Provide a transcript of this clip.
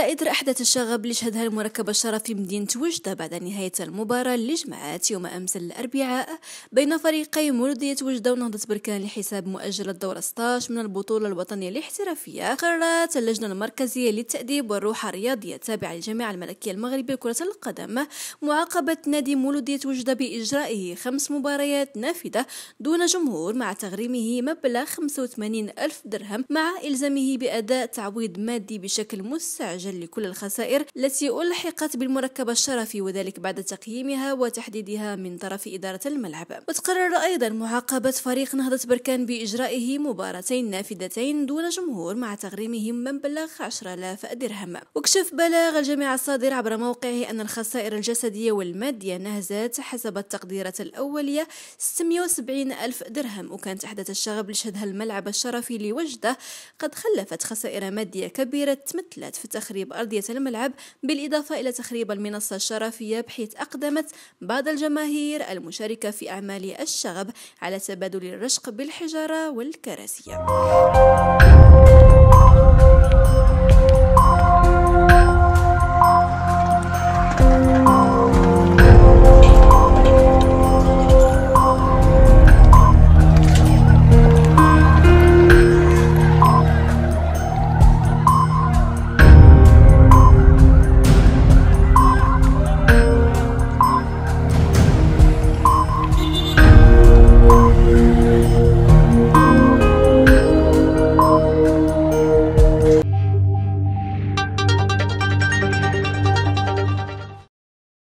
على إثر أحدث الشغب اللي شهدها المركب الشرفي مدينة وجدة بعد نهاية المباراة اللي جمعت يوم أمس الأربعاء بين فريقي مولودية وجدة ونهضة بركان لحساب مؤجل الدورة 16 من البطولة الوطنية الاحترافية. قررت اللجنة المركزية للتأديب والروح الرياضية التابعة للجامعة الملكية المغربية لكرة القدم معاقبة نادي مولودية وجدة بإجرائه خمس مباريات نافذة دون جمهور مع تغريمه مبلغ 85 ألف درهم مع إلزامه بأداء تعويض مادي بشكل مستعجل. لكل الخسائر التي ألحقت بالمركب الشرفي وذلك بعد تقييمها وتحديدها من طرف إدارة الملعب. وتقرر أيضا معاقبة فريق نهضة بركان بإجرائه مباراتين نافذتين دون جمهور مع تغريمهم مبلغ 10000 درهم. وكشف بلاغ الجامعة الصادر عبر موقعه أن الخسائر الجسدية والمادية نهزت حسب التقديرات الأولية 670 ألف درهم. وكانت أحدث الشغب لشهدها الملعب الشرفي لوجدة قد خلفت خسائر مادية كبيرة تمثلت في تخريب أرضية الملعب بالإضافة إلى تخريب المنصة الشرفية بحيث أقدمت بعض الجماهير المشاركة في أعمال الشغب على تبادل الرشق بالحجارة والكراسي.